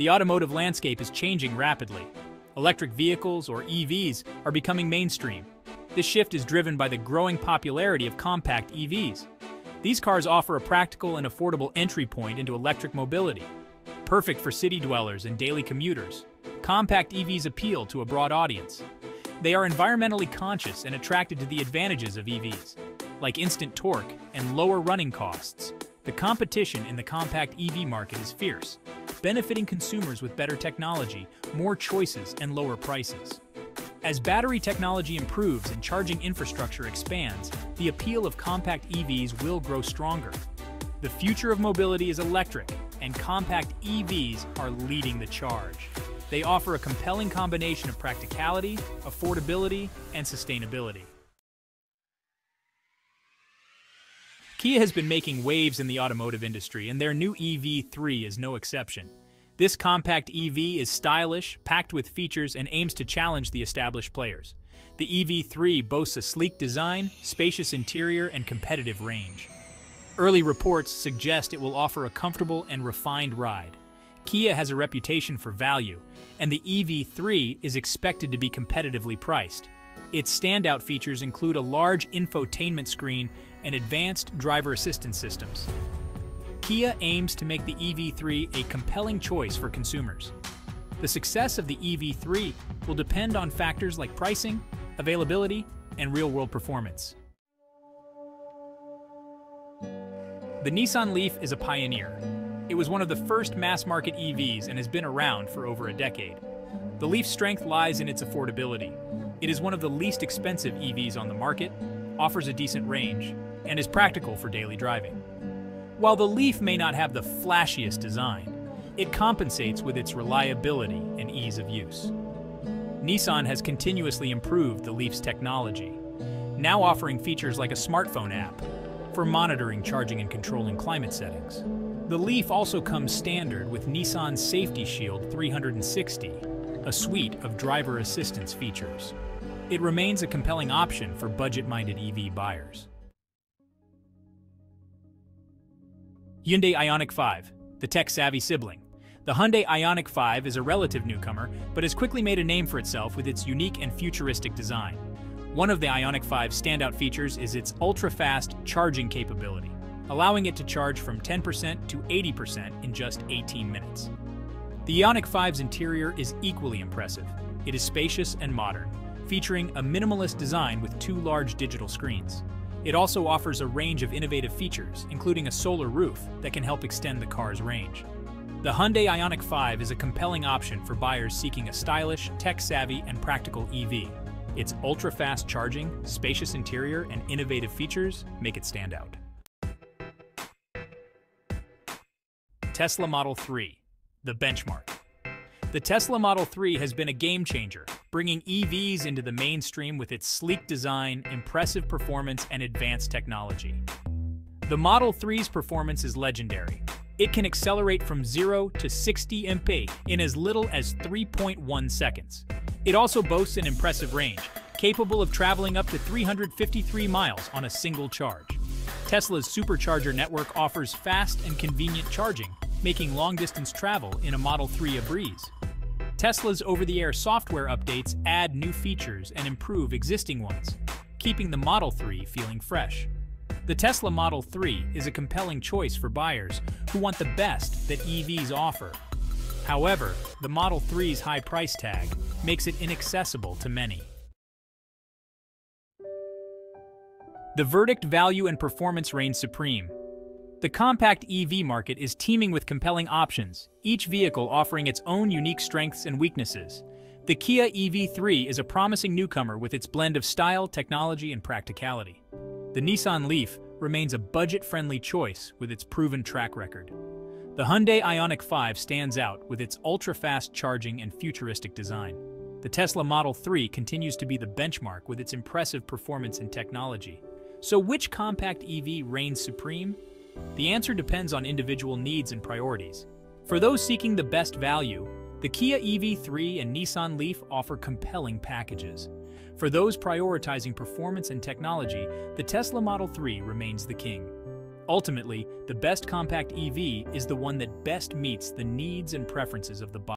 The automotive landscape is changing rapidly. Electric vehicles, or EVs, are becoming mainstream. This shift is driven by the growing popularity of compact EVs. These cars offer a practical and affordable entry point into electric mobility. Perfect for city dwellers and daily commuters, compact EVs appeal to a broad audience. They are environmentally conscious and attracted to the advantages of EVs, like instant torque and lower running costs. The competition in the compact EV market is fierce, benefiting consumers with better technology, more choices, and lower prices. As battery technology improves and charging infrastructure expands, the appeal of compact EVs will grow stronger. The future of mobility is electric, and compact EVs are leading the charge. They offer a compelling combination of practicality, affordability, and sustainability. Kia has been making waves in the automotive industry, and their new EV3 is no exception. This compact EV is stylish, packed with features, and aims to challenge the established players. The EV3 boasts a sleek design, spacious interior, and competitive range. Early reports suggest it will offer a comfortable and refined ride. Kia has a reputation for value, and the EV3 is expected to be competitively priced. Its standout features include a large infotainment screen and advanced driver assistance systems. Kia aims to make the EV3 a compelling choice for consumers. The success of the EV3 will depend on factors like pricing, availability, and real-world performance. The Nissan Leaf is a pioneer. It was one of the first mass-market EVs and has been around for over a decade. The Leaf's strength lies in its affordability. It is one of the least expensive EVs on the market, offers a decent range, and is practical for daily driving. While the Leaf may not have the flashiest design, it compensates with its reliability and ease of use. Nissan has continuously improved the Leaf's technology, now offering features like a smartphone app for monitoring charging and controlling climate settings. The Leaf also comes standard with Nissan's Safety Shield 360, a suite of driver assistance features. It remains a compelling option for budget-minded EV buyers. Hyundai Ioniq 5, the tech-savvy sibling. The Hyundai Ioniq 5 is a relative newcomer, but has quickly made a name for itself with its unique and futuristic design. One of the Ioniq 5's standout features is its ultra-fast charging capability, allowing it to charge from 10% to 80% in just 18 minutes. The Ioniq 5's interior is equally impressive. It is spacious and modern, featuring a minimalist design with two large digital screens. It also offers a range of innovative features, including a solar roof that can help extend the car's range. The Hyundai Ioniq 5 is a compelling option for buyers seeking a stylish, tech-savvy, and practical EV. Its ultra-fast charging, spacious interior, and innovative features make it stand out. Tesla Model 3, the benchmark. The Tesla Model 3 has been a game changer, bringing EVs into the mainstream with its sleek design, impressive performance, and advanced technology. The Model 3's performance is legendary. It can accelerate from 0 to 60 mph in as little as 3.1 seconds. It also boasts an impressive range, capable of traveling up to 353 miles on a single charge. Tesla's supercharger network offers fast and convenient charging, making long-distance travel in a Model 3 a breeze. Tesla's over-the-air software updates add new features and improve existing ones, keeping the Model 3 feeling fresh. The Tesla Model 3 is a compelling choice for buyers who want the best that EVs offer. However, the Model 3's high price tag makes it inaccessible to many. The verdict value and performance reign supreme, the compact EV market is teeming with compelling options, each vehicle offering its own unique strengths and weaknesses. The Kia EV3 is a promising newcomer with its blend of style, technology, and practicality. The Nissan Leaf remains a budget-friendly choice with its proven track record. The Hyundai Ioniq 5 stands out with its ultra-fast charging and futuristic design. The Tesla Model 3 continues to be the benchmark with its impressive performance and technology. So which compact EV reigns supreme? The answer depends on individual needs and priorities. For those seeking the best value, the Kia EV3 and Nissan Leaf offer compelling packages. For those prioritizing performance and technology, the Tesla Model 3 remains the king. Ultimately, the best compact EV is the one that best meets the needs and preferences of the buyer.